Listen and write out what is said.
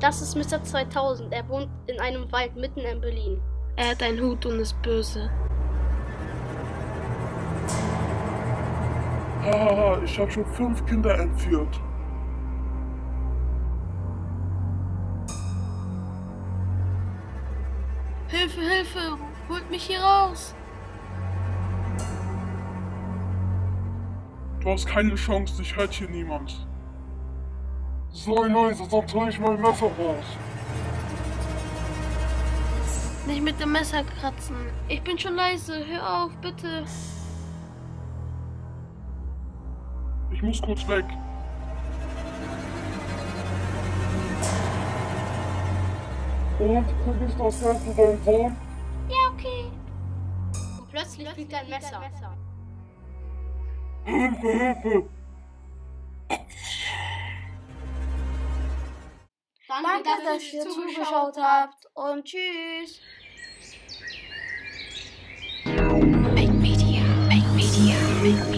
Das ist Mr. 2000. Er wohnt in einem Wald mitten in Berlin. Er hat einen Hut und ist böse. Haha, ich habe schon fünf Kinder entführt. Hilfe, Hilfe! Holt mich hier raus! Du hast keine Chance, dich hört hier niemand. Sei leise, sonst hol ich mein Messer raus. Nicht mit dem Messer kratzen. Ich bin schon leise. Hör auf, bitte. Ich muss kurz weg. Und krieg ich das Geld für deinen Sohn? Ja, okay. Und plötzlich fliegt ein Messer. Hilfe, Hilfe! Danke, dass ihr zugeschaut habt und tschüss. Make Media, Make Media, Make Media.